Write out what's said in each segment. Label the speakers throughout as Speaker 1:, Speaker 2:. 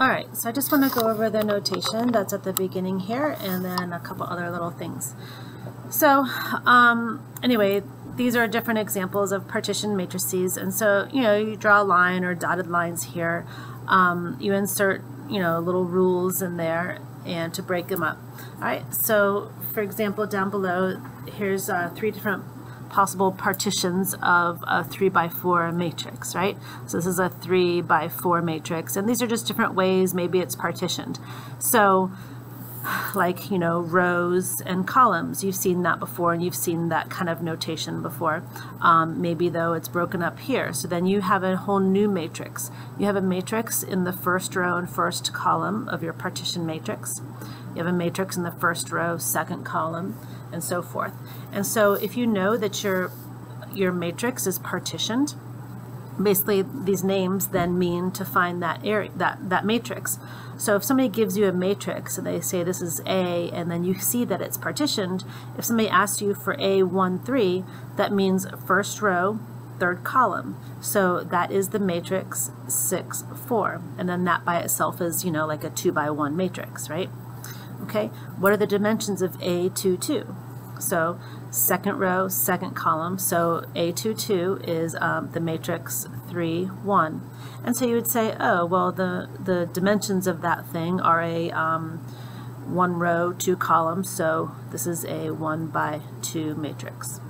Speaker 1: All right, so I just want to go over the notation that's at the beginning here and then a couple other little things. So um, anyway, these are different examples of partition matrices. And so, you know, you draw a line or dotted lines here. Um, you insert, you know, little rules in there and to break them up. All right, so for example, down below, here's uh, three different possible partitions of a 3 by 4 matrix, right? So this is a 3 by 4 matrix, and these are just different ways maybe it's partitioned. So like, you know, rows and columns. You've seen that before and you've seen that kind of notation before. Um, maybe though it's broken up here. So then you have a whole new matrix. You have a matrix in the first row and first column of your partition matrix. You have a matrix in the first row, second column, and so forth. And so if you know that your, your matrix is partitioned, basically these names then mean to find that area that that matrix. So if somebody gives you a matrix and they say this is A and then you see that it's partitioned if somebody asks you for A1 3 that means first row third column. So that is the matrix 6 4 and then that by itself is you know like a 2 by 1 matrix right okay what are the dimensions of A22 so second row, second column. So A22 is um, the matrix 3, 1. And so you would say, oh, well, the, the dimensions of that thing are a um, one row, two columns, so this is a 1 by 2 matrix.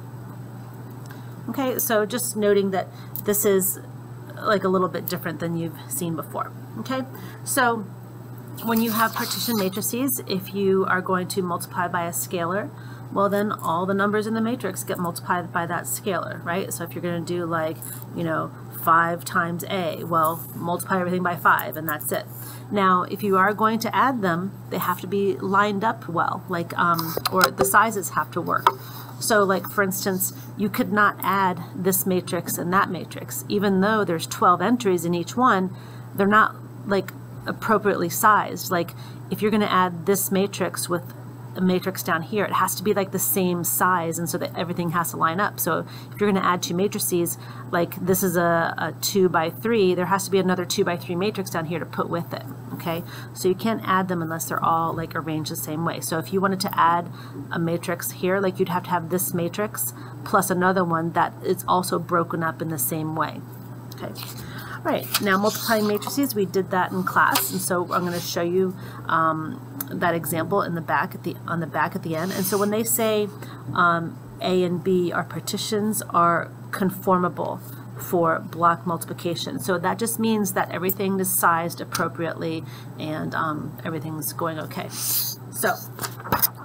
Speaker 1: Okay, so just noting that this is like a little bit different than you've seen before. Okay, so when you have partition matrices, if you are going to multiply by a scalar, well then all the numbers in the matrix get multiplied by that scalar, right? So if you're going to do like, you know, 5 times A, well, multiply everything by 5 and that's it. Now, if you are going to add them, they have to be lined up well, like, um, or the sizes have to work. So like, for instance, you could not add this matrix and that matrix. Even though there's 12 entries in each one, they're not like appropriately sized. Like, if you're going to add this matrix with a matrix down here, it has to be like the same size and so that everything has to line up. So if you're going to add two matrices, like this is a, a 2 by 3, there has to be another 2 by 3 matrix down here to put with it, okay? So you can't add them unless they're all like arranged the same way. So if you wanted to add a matrix here, like you'd have to have this matrix plus another one that is also broken up in the same way, okay? Right, now multiplying matrices, we did that in class, and so I'm going to show you um, that example in the back at the on the back at the end. And so when they say um, A and B are partitions are conformable for block multiplication. So that just means that everything is sized appropriately and um, everything's going okay. So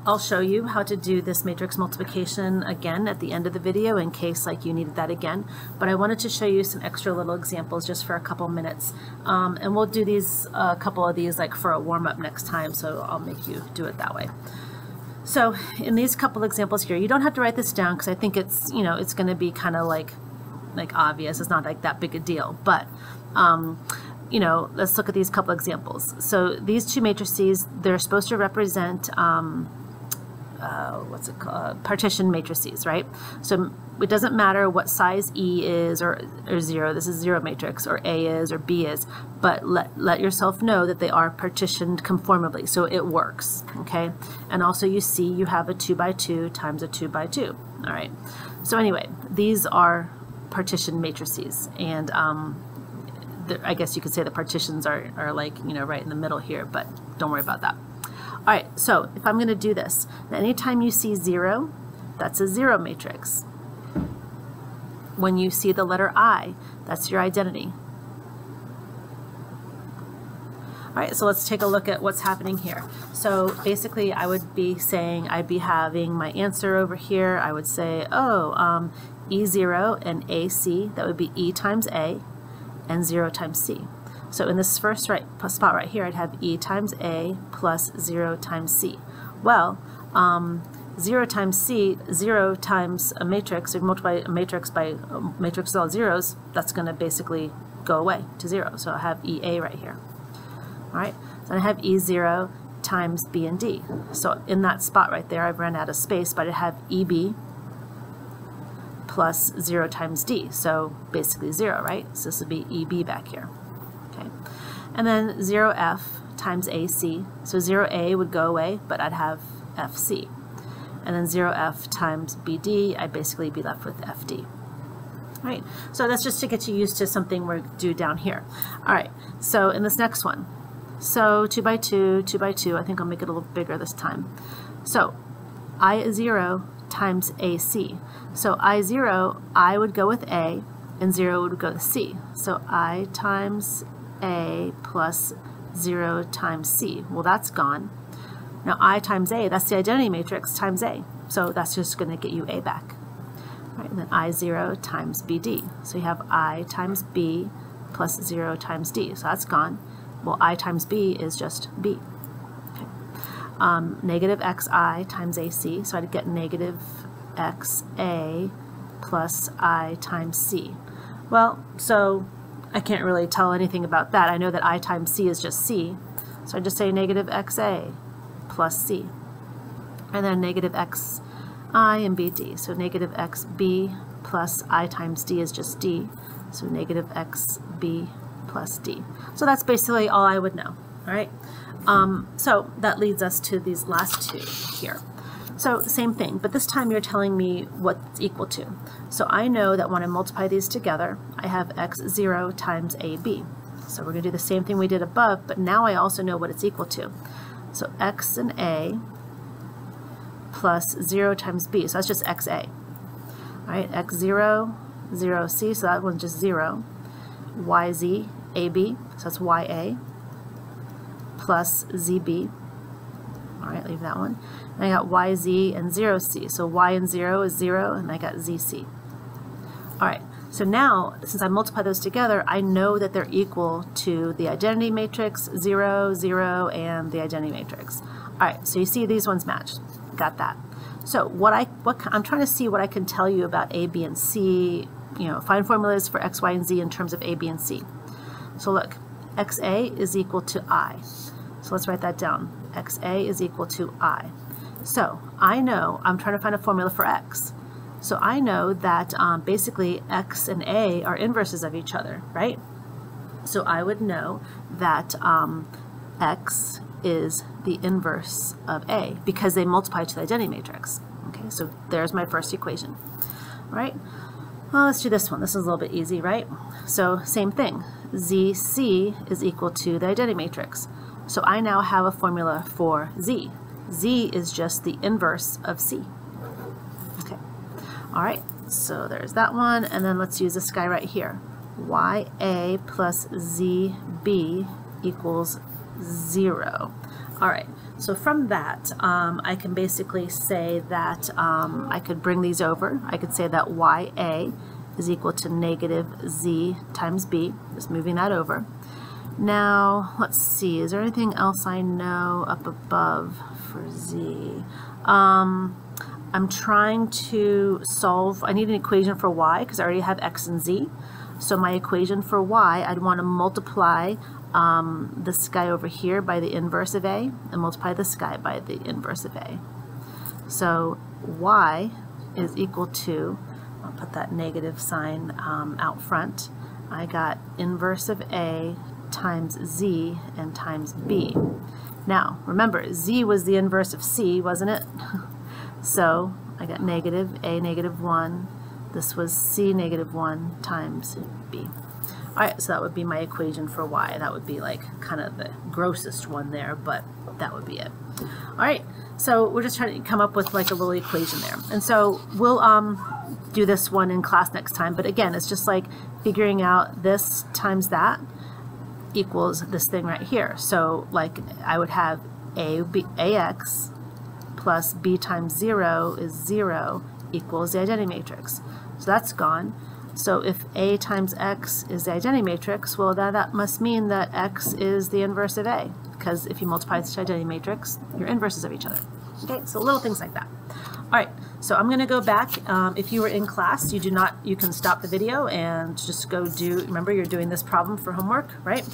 Speaker 1: I'll show you how to do this matrix multiplication again at the end of the video in case like you needed that again. But I wanted to show you some extra little examples just for a couple minutes. Um, and we'll do these, a uh, couple of these like for a warm up next time. So I'll make you do it that way. So in these couple examples here, you don't have to write this down because I think it's, you know, it's going to be kind of like, like obvious. It's not like that big a deal. But um, you know, let's look at these couple examples. So these two matrices, they're supposed to represent um, uh, what's it called, partition matrices, right? So it doesn't matter what size E is or, or zero, this is zero matrix, or A is or B is, but let, let yourself know that they are partitioned conformably, so it works, okay? And also you see you have a two by two times a two by two, all right? So anyway, these are partition matrices, and um, I guess you could say the partitions are, are like, you know, right in the middle here, but don't worry about that. All right, so if I'm going to do this, anytime you see 0, that's a 0 matrix. When you see the letter I, that's your identity. All right, so let's take a look at what's happening here. So basically, I would be saying, I'd be having my answer over here. I would say, oh, um, E0 and AC, that would be E times A, and 0 times C. So in this first right spot right here, I'd have E times A plus 0 times C. Well, um, 0 times C, 0 times a matrix, if you multiply a matrix by a matrix of all zeros, that's going to basically go away to 0. So I have EA right here. All right, then I have E0 times B and D. So in that spot right there, I've run out of space, but I have EB plus 0 times D. So basically 0, right? So this would be EB back here. And then 0f times AC. So 0a would go away, but I'd have FC. And then 0f times BD, I'd basically be left with FD. All right, so that's just to get you used to something we're do down here. All right, so in this next one, so 2 by 2, 2 by 2, I think I'll make it a little bigger this time. So I0 times AC. So I0, I would go with A, and 0 would go with C. So I times A plus 0 times C. Well, that's gone. Now I times A, that's the identity matrix times A. So that's just going to get you A back. Right, and then I0 times BD. So you have I times B plus 0 times D. So that's gone. Well, I times B is just B. Okay. Um, negative xi times AC. So I'd get negative xa plus i times c. Well, so I can't really tell anything about that. I know that i times c is just c. So I just say negative xa plus c. And then negative x i and bd. So negative xb plus i times d is just d. So negative xb plus d. So that's basically all I would know. All right. Um, so that leads us to these last two here. So same thing, but this time you're telling me what's equal to. So I know that when I multiply these together, I have x0 times ab. So we're going to do the same thing we did above, but now I also know what it's equal to. So x and a plus 0 times b. So that's just xa. All right, x0, 0c, so that one's just 0. yz, ab, so that's ya, plus zb. All right, leave that one. And I got yz and 0c. So y and 0 is 0, and I got zc. All right, so now, since I multiply those together, I know that they're equal to the identity matrix, 0, 0, and the identity matrix. All right, so you see these ones match. got that. So what I what I'm trying to see what I can tell you about A, B, and C. You know, find formulas for X, Y, and Z in terms of A, B, and C. So look, XA is equal to I. So let's write that down. XA is equal to I. So I know I'm trying to find a formula for X. So I know that um, basically X and A are inverses of each other, right? So I would know that um, X is the inverse of A because they multiply to the identity matrix. Okay, so there's my first equation. All right, well, let's do this one. This is a little bit easy, right? So same thing. ZC is equal to the identity matrix. So I now have a formula for Z. Z is just the inverse of C. Okay, all right, so there's that one. And then let's use this guy right here. YA plus ZB equals 0. All right, so from that, um, I can basically say that um, I could bring these over. I could say that YA is equal to negative Z times B, just moving that over. Now, let's see, is there anything else I know up above for Z? Um, I'm trying to solve, I need an equation for Y because I already have X and Z. So my equation for Y, I'd want to multiply um, this guy over here by the inverse of A and multiply this guy by the inverse of A. So y is equal to, I'll put that negative sign um, out front, I got inverse of A times Z and times B. Now, remember, Z was the inverse of C, wasn't it? so I got negative A negative 1. This was C negative 1 times B. All right, so that would be my equation for y. That would be like kind of the grossest one there, but that would be it. All right, so we're just trying to come up with like a little equation there. And so we'll um, do this one in class next time. But again, it's just like figuring out this times that equals this thing right here. So like I would have a b ax plus b times 0 is 0 equals the identity matrix. So that's gone. So if A times X is the identity matrix, well, that, that must mean that X is the inverse of A, because if you multiply this identity matrix, you're inverses of each other. Okay, so little things like that. All right, so I'm going to go back. Um, if you were in class, you do not, you can stop the video and just go do, remember you're doing this problem for homework, right?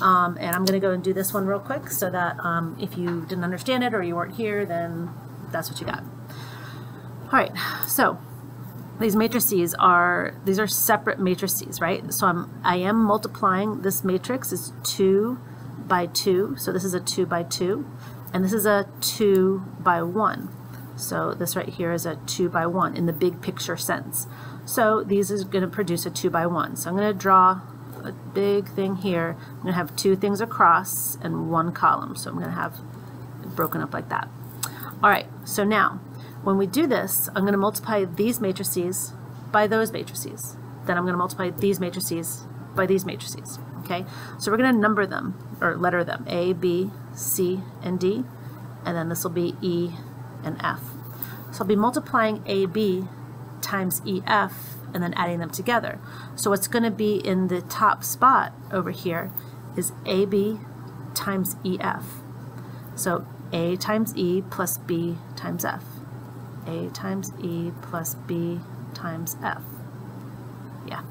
Speaker 1: Um, and I'm going to go and do this one real quick so that um, if you didn't understand it or you weren't here, then that's what you got. All right, so these matrices are, these are separate matrices, right? So I'm, I am multiplying this matrix is 2 by 2. So this is a 2 by 2. And this is a 2 by 1. So this right here is a 2 by 1 in the big picture sense. So these is going to produce a 2 by 1. So I'm going to draw a big thing here. I'm going to have two things across and one column. So I'm going to have it broken up like that. All right, so now when we do this, I'm going to multiply these matrices by those matrices. Then I'm going to multiply these matrices by these matrices. Okay, so we're going to number them or letter them A, B, C, and D, and then this will be E and F. So I'll be multiplying AB times EF and then adding them together. So what's going to be in the top spot over here is AB times EF. So A times E plus B times F. A times E plus B times F. Yeah.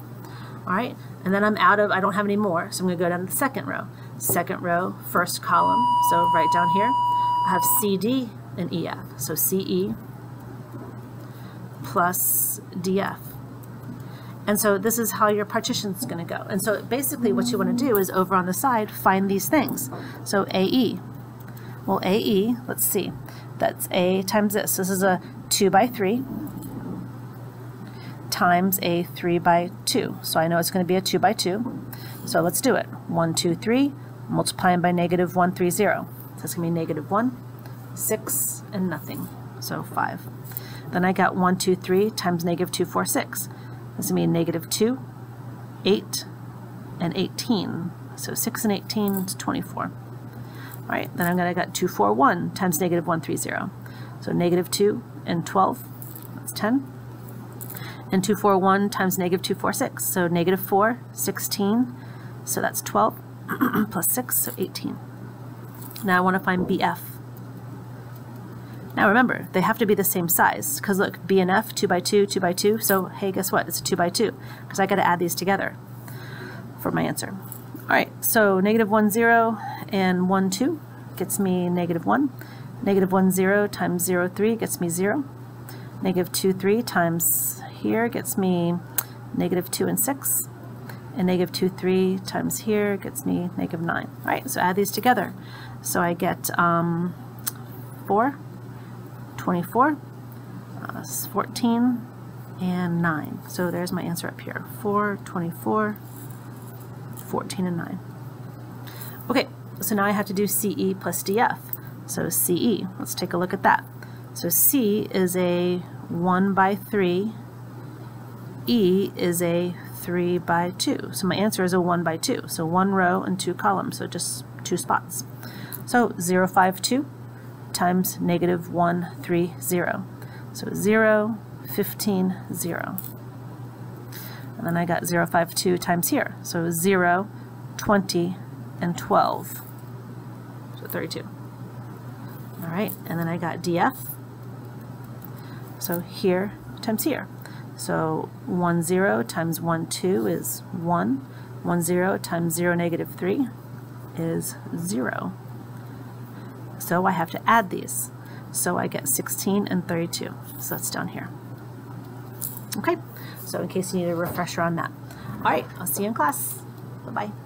Speaker 1: All right, and then I'm out of, I don't have any more, so I'm going to go down to the second row. Second row, first column, so right down here, I have CD and EF. So CE plus DF. And so this is how your partition is going to go. And so basically what you want to do is over on the side, find these things. So AE. Well, AE, let's see. That's A times this. This is a 2 by 3 times a 3 by 2. So I know it's going to be a 2 by 2. So let's do it. 1, 2, 3, multiplying by negative 1, 3, 0. So it's going to be negative 1, 6, and nothing. So 5. Then I got 1, 2, 3 times negative 2, 4, 6. This is going to be negative 2, 8, and 18. So 6 and 18 is 24. All right, then I'm to got 2, 4, 1 times negative 1, 3, 0. So negative 2 and 12, that's 10. And 2, 4, 1 times negative 2, 4, 6. So negative 4, 16. So that's 12 plus 6, so 18. Now I want to find BF. Now remember, they have to be the same size, because look, B and F, 2 by 2, 2 by 2, so hey, guess what? It's a 2 by 2, because I got to add these together for my answer. All right, so negative 1, 0 and 1, 2 gets me negative 1. Negative 1, 0 times 0, 3 gets me 0. Negative 2, 3 times here gets me negative 2 and 6. And negative 2, 3 times here gets me negative 9. All right, so add these together. So I get um, 4 24, uh, 14, and 9. So there's my answer up here. 4, 24, 14, and 9. Okay, so now I have to do CE plus DF. So CE, let's take a look at that. So C is a 1 by 3, E is a 3 by 2. So my answer is a 1 by 2. So one row and two columns, so just two spots. So 0, 5, 2 times negative 1, 3, 0. So 0, 15, 0. And then I got 0, 5, 2 times here. So 0, 20, and 12. So 32. All right, and then I got df. So here times here. So 1, 0 times 1, 2 is 1. 1, 0 times 0, negative 3 is 0. So I have to add these. So I get 16 and 32. So that's down here. Okay, so in case you need a refresher on that. All right, I'll see you in class. Bye-bye.